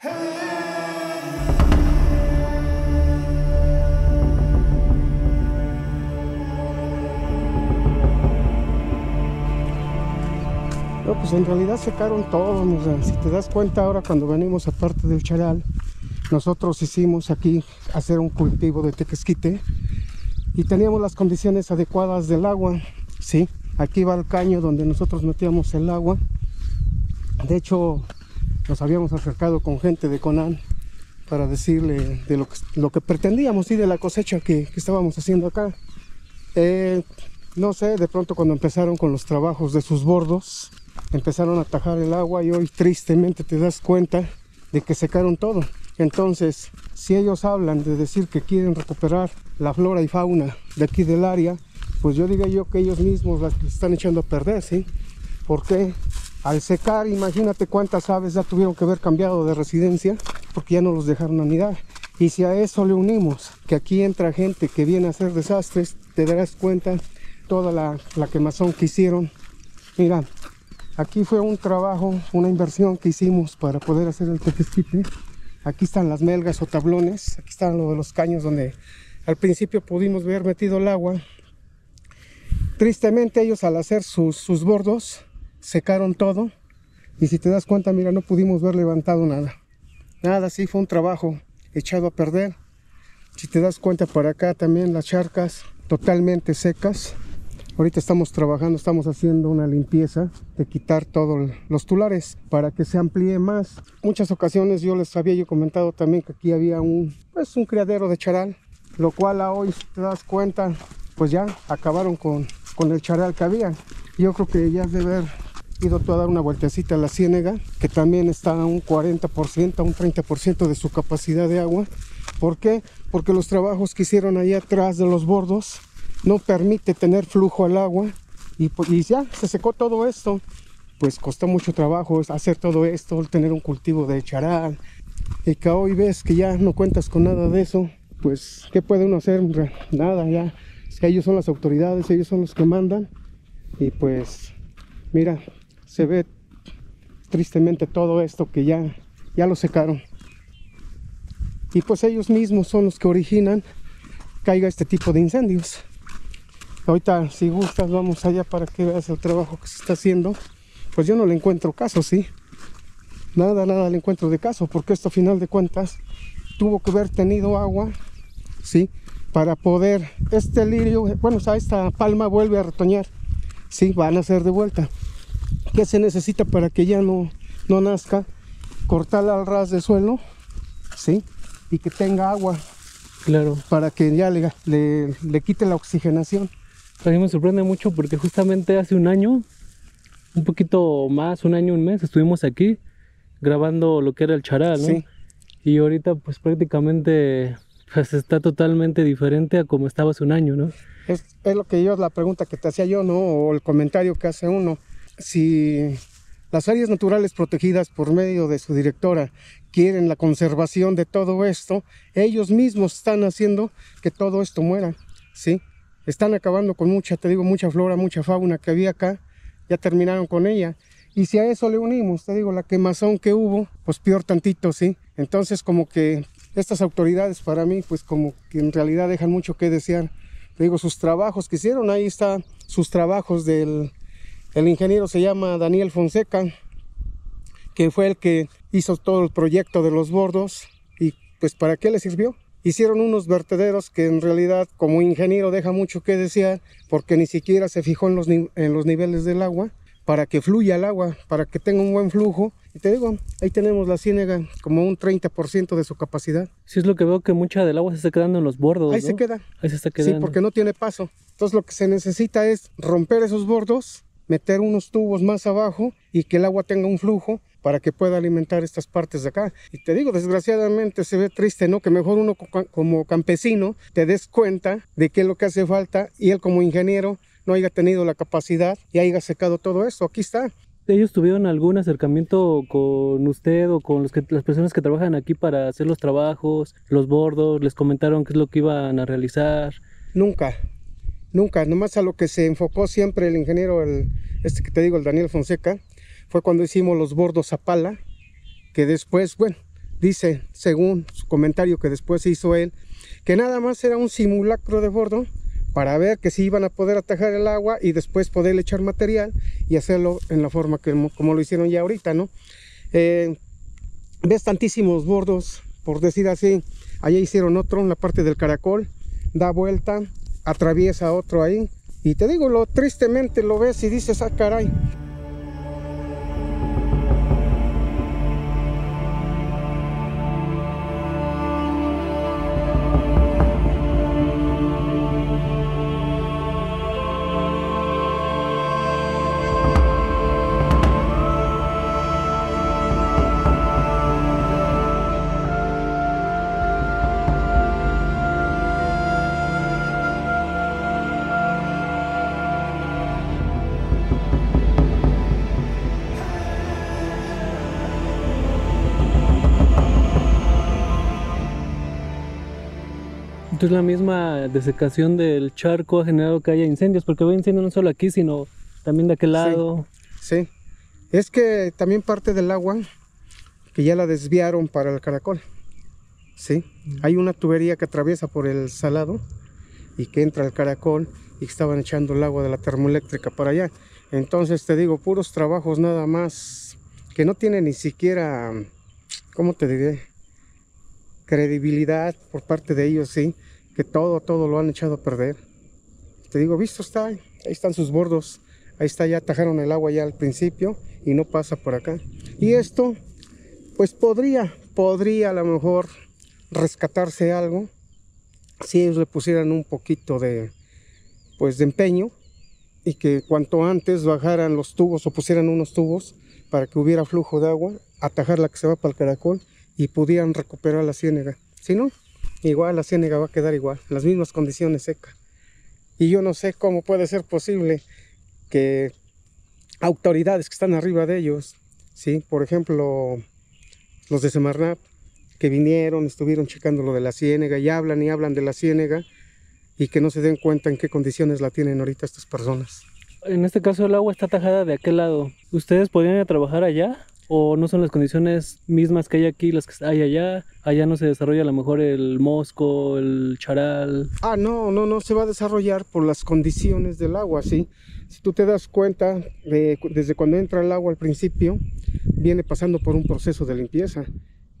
pues en realidad secaron todo. si te das cuenta ahora cuando venimos aparte del charal, nosotros hicimos aquí hacer un cultivo de tequesquite y teníamos las condiciones adecuadas del agua. Sí, aquí va el caño donde nosotros metíamos el agua. De hecho, nos habíamos acercado con gente de Conan para decirle de lo que, lo que pretendíamos y de la cosecha que, estábamos haciendo acá. Eh, no sé, de pronto cuando empezaron con los trabajos de sus bordos, empezaron a atajar el agua y hoy tristemente te das cuenta de que secaron todo. Entonces, si ellos hablan de decir que quieren recuperar la flora y fauna de aquí del área, pues yo diría yo que ellos mismos las están echando a perder, ¿sí? Porque al secar, imagínate cuántas aves ya tuvieron que haber cambiado de residencia porque ya no los dejaron anidar. Y si a eso le unimos que aquí entra gente que viene a hacer desastres, te darás cuenta toda la, la quemazón que hicieron. Mira, Aquí fue un trabajo, una inversión que hicimos para poder hacer el tequesquite. Aquí están las melgas o tablones, aquí están lo de los caños donde al principio pudimos ver metido el agua. Tristemente ellos al hacer sus, sus bordos secaron todo y si te das cuenta, mira, no pudimos ver levantado nada. Nada, sí fue un trabajo echado a perder. Si te das cuenta por acá también las charcas totalmente secas. Ahorita estamos trabajando, estamos haciendo una limpieza de quitar todos los tulares para que se amplíe más. Muchas ocasiones yo les había yo comentado también que aquí había un, pues, un criadero de charal, lo cual a hoy si te das cuenta, pues ya acabaron con, con el charal que había. Yo creo que ya debe haber ido tú a dar una vueltecita a la ciénega, que también está a un 40%, a un 30% de su capacidad de agua. ¿Por qué? Porque los trabajos que hicieron ahí atrás de los bordos no permite tener flujo al agua y, pues, ya se secó todo esto. Pues costó mucho trabajo hacer todo esto tener un cultivo de charal. Y que hoy ves que ya no cuentas con nada de eso pues qué puede uno hacer nada ya. Si ellos son las autoridades ellos son los que mandan. Y pues mira se ve tristemente todo esto que ya ya lo secaron y pues ellos mismos son los que originan caiga este tipo de incendios Ahorita, si gustas, vamos allá para que veas el trabajo que se está haciendo. Pues yo no le encuentro caso, ¿sí? Nada, nada le encuentro de caso, porque esto a final de cuentas tuvo que haber tenido agua, ¿sí? Para poder, este lirio, bueno, o sea, esta palma vuelve a retoñar, ¿sí? Van a ser de vuelta. ¿Qué se necesita para que ya no, no nazca? Cortarla al ras de suelo, ¿sí? Y que tenga agua. Claro. Para que ya le, le, le quite la oxigenación. A mí me sorprende mucho porque justamente hace un año, un poquito más, un año, un mes, estuvimos aquí grabando lo que era el charal, ¿no? Sí. Y ahorita pues prácticamente pues está totalmente diferente a como estaba hace un año, ¿no? Es, es lo que yo, la pregunta que te hacía yo, ¿no? O el comentario que hace uno. Si las áreas naturales protegidas por medio de su directora quieren la conservación de todo esto, ellos mismos están haciendo que todo esto muera, ¿sí? están acabando con mucha, te digo, mucha flora, mucha fauna que había acá, ya terminaron con ella. Y si a eso le unimos, te digo, la quemazón que hubo, pues peor tantito, ¿sí? Entonces como que estas autoridades para mí, pues como que en realidad dejan mucho que desear. Te digo, sus trabajos que hicieron, ahí están sus trabajos del el ingeniero se llama Daniel Fonseca, que fue el que hizo todo el proyecto de los bordos y pues para qué le sirvió hicieron unos vertederos que en realidad como ingeniero deja mucho que desear porque ni siquiera se fijó en los, en los niveles del agua para que fluya el agua, para que tenga un buen flujo. Y te digo, ahí tenemos la ciénega como un 30% de su capacidad. Sí, es lo que veo que mucha del agua se está quedando en los bordos. Ahí se queda. Ahí se está quedando. Sí, porque no tiene paso. Entonces lo que se necesita es romper esos bordos, meter unos tubos más abajo y que el agua tenga un flujo para que pueda alimentar estas partes de acá. Y te digo, desgraciadamente se ve triste, ¿no? Que mejor uno como campesino te des cuenta de qué es lo que hace falta y él como ingeniero no haya tenido la capacidad y haya secado todo esto. Aquí está. ¿Ellos tuvieron algún acercamiento con usted o con los que, las personas que trabajan aquí para hacer los trabajos, los bordos? ¿Les comentaron qué es lo que iban a realizar? Nunca, nunca. Nomás a lo que se enfocó siempre el ingeniero, el, este que te digo, el Daniel Fonseca, fue cuando hicimos los bordos a pala, que después, bueno, dice, según su comentario que después hizo él, que nada más era un simulacro de bordo para ver que si iban a poder atajar el agua y después poder echar material y hacerlo en la forma que como lo hicieron ya ahorita, ¿no? Eh, ves tantísimos bordos, por decir así, allá hicieron otro en la parte del caracol, da vuelta, atraviesa otro ahí, y te digo, lo tristemente lo ves y dices, ah, caray, Entonces la misma desecación del charco ha generado que haya incendios, porque veo incendios no solo aquí, sino también de aquel lado. Sí, es que también parte del agua que ya la desviaron para el caracol. Sí, mm. hay una tubería que atraviesa por el salado y que entra al caracol y estaban echando el agua de la termoeléctrica para allá. Entonces te digo, puros trabajos nada más que no tienen ni siquiera, ¿cómo te diré? Credibilidad por parte de ellos, sí que todo, todo lo han echado a perder. Te digo, visto está, ahí están sus bordos, ahí está, ya atajaron el agua ya al principio y no pasa por acá. Y esto, pues podría, podría a lo mejor rescatarse algo si ellos le pusieran un poquito de, pues de empeño y que cuanto antes bajaran los tubos o pusieran unos tubos para que hubiera flujo de agua, atajar la que se va para el caracol y pudieran recuperar la ciénega. Si no, igual la ciénega va a quedar igual, las mismas condiciones seca. Y yo no sé cómo puede ser posible que autoridades que están arriba de ellos, ¿sí? por ejemplo, los de Semarnap, que vinieron, estuvieron checando lo de la ciénega y hablan y hablan de la ciénega y que no se den cuenta en qué condiciones la tienen ahorita estas personas. En este caso el agua está tajada de aquel lado. ¿Ustedes podrían ir a trabajar allá? O no son las condiciones mismas que hay aquí las que hay allá. Allá no se desarrolla a lo mejor el mosco, el charal. Ah, no, no, no se va a desarrollar por las condiciones del agua, ¿sí? Si tú te das cuenta, de, desde cuando entra el agua al principio, viene pasando por un proceso de limpieza,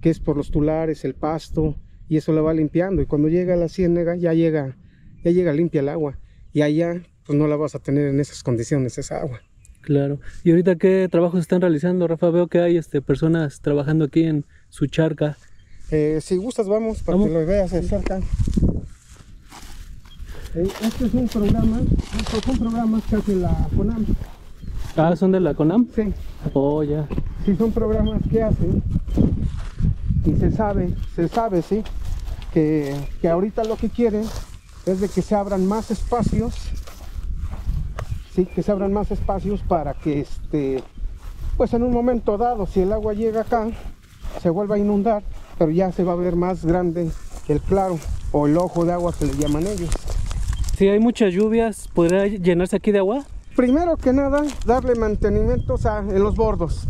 que es por los tulares, el pasto, y eso la va limpiando. Y cuando llega a la ciénega, ya llega, ya llega limpia el agua. Y allá, pues no la vas a tener en esas condiciones, esa agua. Claro. ¿Y ahorita qué trabajos están realizando, Rafa? Veo que hay este, personas trabajando aquí en su charca. Eh, si gustas, vamos para que lo veas de cerca. Eh, este es un programa, estos son programas que hace la CONAM. Ah, ¿son de la CONAM? Sí. Oh, ya. Sí, son programas que hacen y se sabe, se sabe, sí, que, que ahorita lo que quieren es de que se abran más espacios que se abran más espacios para que este, pues en un momento dado, si el agua llega acá, se vuelva a inundar, pero ya se va a ver más grande el claro o el ojo de agua que le llaman ellos. Si hay muchas lluvias, ¿podrá llenarse aquí de agua? Primero que nada, darle mantenimiento en los bordos.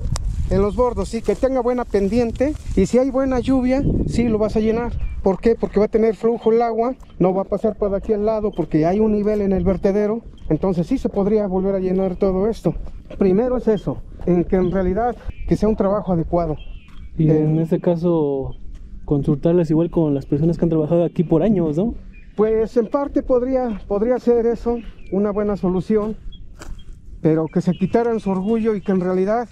En los bordos, sí, que tenga buena pendiente y si hay buena lluvia, sí lo vas a llenar. ¿Por qué? Porque va a tener flujo el agua, no va a pasar por aquí al lado porque hay un nivel en el vertedero entonces sí se podría volver a llenar todo esto. Primero es eso, en que en realidad que sea un trabajo adecuado. Y en este caso consultarles igual con las personas que han trabajado aquí por años, ¿no? Pues en parte podría, podría ser eso una buena solución, pero que se quitaran su orgullo y que en realidad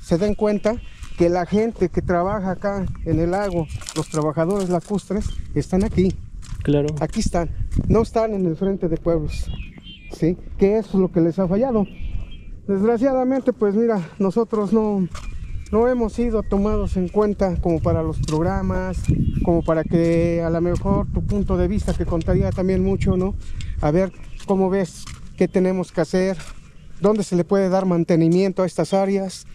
se den cuenta que la gente que trabaja acá en el lago, los trabajadores lacustres, están aquí. Claro. Aquí están, no están en el frente de pueblos. ¿Sí? Que eso es lo que les ha fallado. Desgraciadamente, pues mira, nosotros no, no hemos sido tomados en cuenta como para los programas, como para que a lo mejor tu punto de vista que contaría también mucho, ¿no? A ver cómo ves, qué tenemos que hacer, dónde se le puede dar mantenimiento a estas áreas.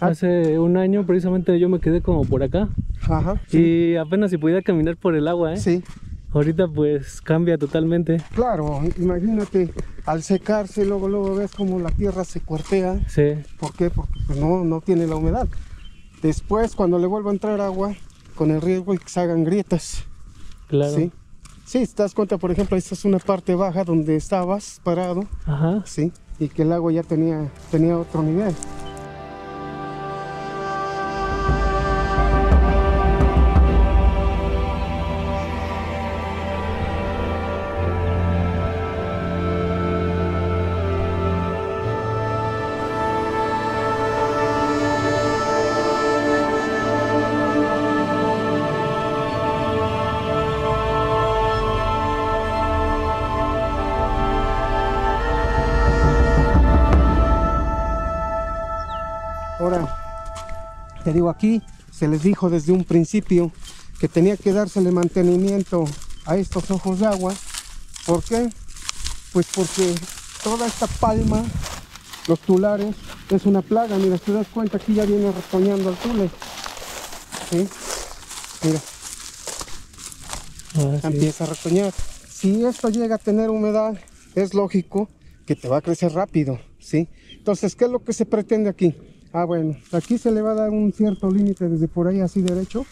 Hace un año precisamente yo me quedé como por acá. Ajá. Y apenas si podía caminar por el agua, ¿eh? Sí. Ahorita pues cambia totalmente. Claro, imagínate, al secarse luego luego ves como la tierra se cuartea. Sí. ¿Por qué? Porque pues, no, no tiene la humedad. Después cuando le vuelva a entrar agua, con el riesgo y que se hagan grietas. Claro. Sí. Sí, te das cuenta, por ejemplo, esta es una parte baja donde estabas parado. Ajá. Sí. Y que el agua ya tenía, tenía otro nivel. Te digo aquí, se les dijo desde un principio que tenía que dársele mantenimiento a estos ojos de agua. ¿Por qué? Pues porque toda esta palma, los tulares, es una plaga. Mira, te das cuenta, aquí ya viene retoñando el tule. ¿Sí? Mira, Ah, sí. empieza a retoñar. Si esto llega a tener humedad, es lógico que te va a crecer rápido, ¿sí? Entonces, ¿qué es lo que se pretende aquí? Ah, bueno, aquí se le va a dar un cierto límite desde por ahí así derecho,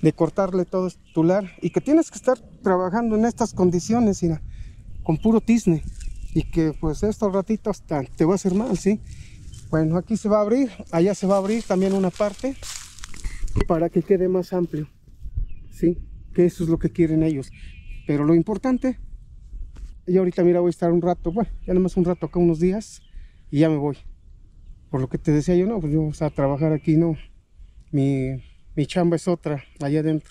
de cortarle todo este tular y que tienes que estar trabajando en estas condiciones, mira, con puro tizne y que pues estos ratitos te va a hacer mal, ¿sí? Bueno, aquí se va a abrir, allá se va a abrir también una parte para que quede más amplio, ¿sí? Que eso es lo que quieren ellos. Pero lo importante, yo ahorita mira voy a estar un rato, bueno, ya nomás un rato acá unos días y ya me voy. Por lo que te decía yo, no, pues yo o sea, trabajar aquí, no. Mi, mi chamba es otra, allá adentro.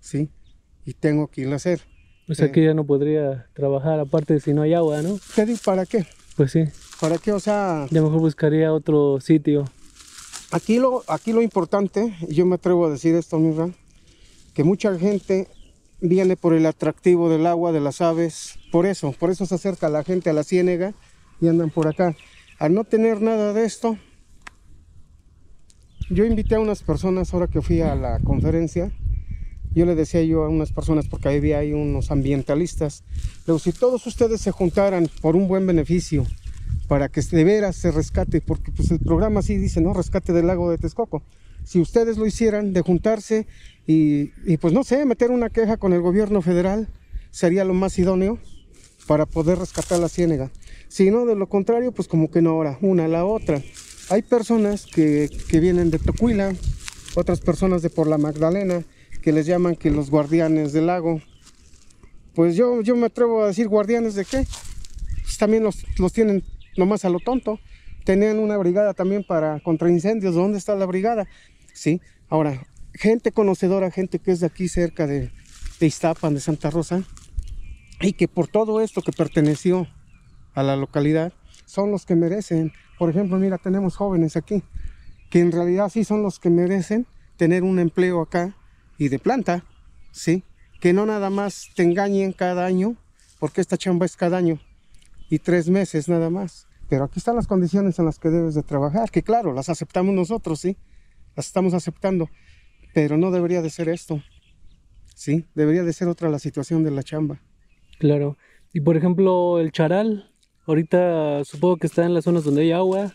¿Sí? Y tengo que ir a hacer. O sea Eh. que ya no podría trabajar aparte si no hay agua, ¿no? ¿Qué digo? ¿Para qué? Pues sí, ¿Para qué? O sea, ya mejor buscaría otro sitio. Aquí lo, aquí lo importante, y yo me atrevo a decir esto, Mirra, que mucha gente viene por el atractivo del agua, de las aves, por eso, por eso se acerca la gente a la ciénega y andan por acá. Al no tener nada de esto, yo invité a unas personas ahora que fui a la conferencia, yo le decía yo a unas personas, porque había unos ambientalistas, pero si todos ustedes se juntaran por un buen beneficio, para que de veras se rescate, porque pues el programa sí dice, ¿no? Rescate del lago de Texcoco. Si ustedes lo hicieran de juntarse y, y, pues no sé, meter una queja con el gobierno federal, sería lo más idóneo para poder rescatar la ciénega. Si no, de lo contrario, pues como que no ahora, una a la otra. Hay personas que, que vienen de Tocuila, otras personas de por la Magdalena, que les llaman que los guardianes del lago. Pues yo, yo me atrevo a decir guardianes de qué. Pues también los, los tienen nomás a lo tonto. Tenían una brigada también para contra incendios. ¿Dónde está la brigada? Sí. Ahora, gente conocedora, gente que es de aquí cerca de, de Iztapan, de Santa Rosa, y que por todo esto que perteneció a la localidad, son los que merecen. Por ejemplo, mira, tenemos jóvenes aquí, que en realidad sí son los que merecen tener un empleo acá y de planta, ¿sí? Que no nada más te engañen cada año, porque esta chamba es cada año y tres meses nada más. Pero aquí están las condiciones en las que debes de trabajar, que claro, las aceptamos nosotros, ¿sí? Las estamos aceptando, pero no debería de ser esto, ¿sí? Debería de ser otra la situación de la chamba. Claro. Y por ejemplo, el charal, ahorita supongo que está en las zonas donde hay agua,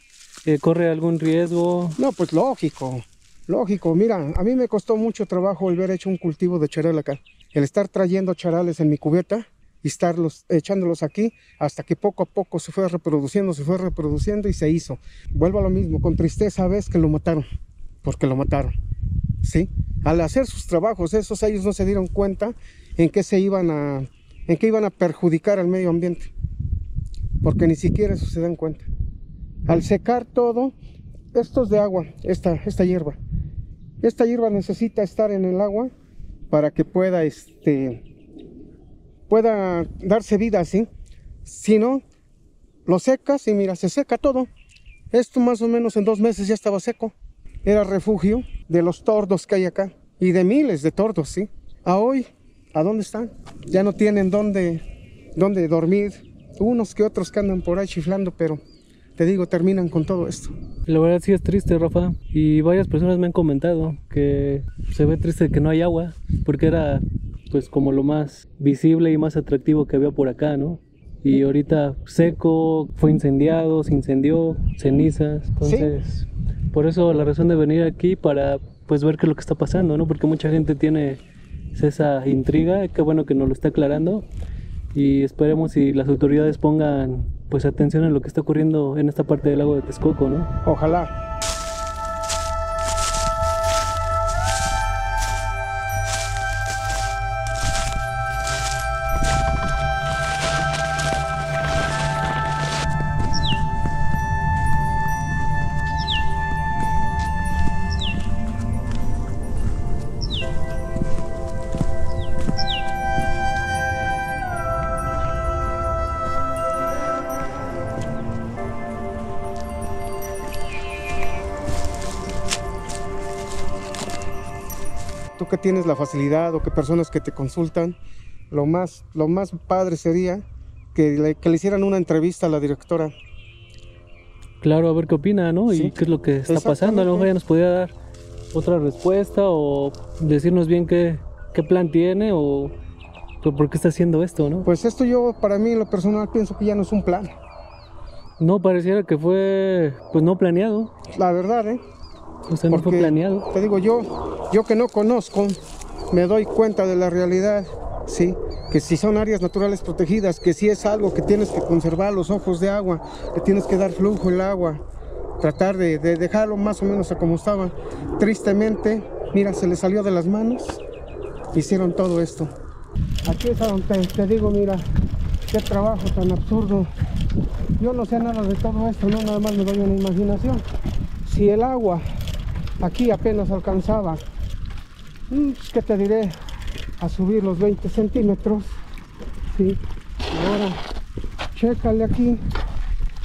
corre algún riesgo. No, pues lógico, lógico. Mira, a mí me costó mucho trabajo el ver hecho un cultivo de charal acá. El estar trayendo charales en mi cubeta y estarlos echándolos aquí hasta que poco a poco se fue reproduciendo, se fue reproduciendo y se hizo. Vuelvo a lo mismo, con tristeza ves que lo mataron, porque lo mataron. ¿Sí? Al hacer sus trabajos, esos ellos no se dieron cuenta en qué se iban a en qué iban a perjudicar al medio ambiente. Porque ni siquiera se dan cuenta. Al secar todo, esto es de agua, esta, esta hierba. Esta hierba necesita estar en el agua para que pueda, este, pueda darse vida así. Si no, lo secas y mira, se seca todo. Esto más o menos en dos meses ya estaba seco. Era refugio de los tordos que hay acá. Y de miles de tordos, ¿sí? A hoy, ¿a dónde están? Ya no tienen dónde, dónde dormir. Unos que otros que andan por ahí chiflando, pero te digo, terminan con todo esto. La verdad sí es triste, Rafa. Y varias personas me han comentado que se ve triste que no hay agua, porque era pues como lo más visible y más atractivo que había por acá, ¿no? Y ahorita seco, fue incendiado, se incendió, cenizas. Entonces, por eso la razón de venir aquí para pues ver qué es lo que está pasando, ¿no? Porque mucha gente tiene esa intriga, qué bueno que nos lo está aclarando y esperemos si las autoridades pongan pues atención a lo que está ocurriendo en esta parte del lago de Texcoco, ¿no? Ojalá. Que tienes la facilidad o que personas que te consultan, lo más, lo más padre sería que le, que le hicieran una entrevista a la directora. Claro, a ver qué opina, ¿no? Y qué es lo que está pasando. A lo mejor ya nos podría dar otra respuesta o decirnos bien qué, qué plan tiene o por qué está haciendo esto, ¿no? Pues esto yo, para mí, en lo personal, pienso que ya no es un plan. No, pareciera que fue, pues no planeado. La verdad, ¿eh? O sea, no fue planeado. Te digo, yo, yo que no conozco, me doy cuenta de la realidad, ¿sí? Que si son áreas naturales protegidas, que si es algo que tienes que conservar los ojos de agua, que tienes que dar flujo el agua, tratar de, de dejarlo más o menos a como estaba. Tristemente, mira, se le salió de las manos, hicieron todo esto. Aquí es a donde te digo, mira, qué trabajo tan absurdo. Yo no sé nada de todo esto, no nada más me doy una imaginación. Si el agua aquí apenas alcanzaba, mm, ¿qué te diré? A subir los 20 centímetros, ¿sí? Ahora, chécale aquí.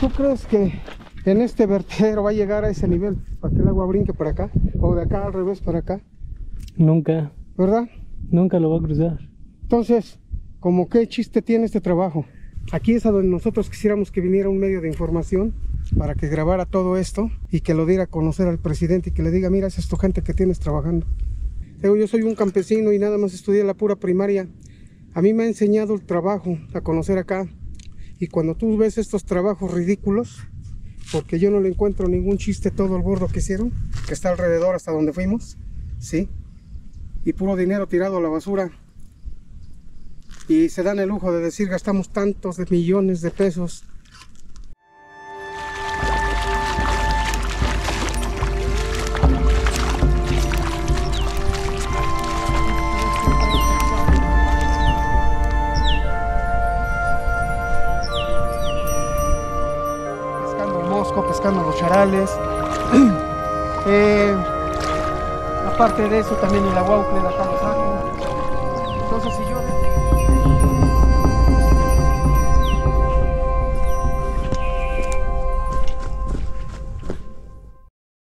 ¿Tú crees que en este vertedero va a llegar a ese nivel para que el agua brinque para acá? ¿O de acá al revés para acá? Nunca. ¿Verdad? Nunca lo va a cruzar. Entonces, ¿como qué chiste tiene este trabajo? Aquí es a donde nosotros quisiéramos que viniera un medio de información para que grabara todo esto y que lo diera a conocer al presidente y que le diga, mira, esa es tu gente que tienes trabajando. Digo, yo soy un campesino y nada más estudié la pura primaria. A mí me ha enseñado el trabajo a conocer acá. Y cuando tú ves estos trabajos ridículos, porque yo no le encuentro ningún chiste todo el gordo que hicieron, que está alrededor hasta donde fuimos, ¿sí? Y puro dinero tirado a la basura. Y se dan el lujo de decir gastamos tantos de millones de pesos pescando los charales. Eh, aparte de eso, también el agua acá lo saco. Entonces, si yo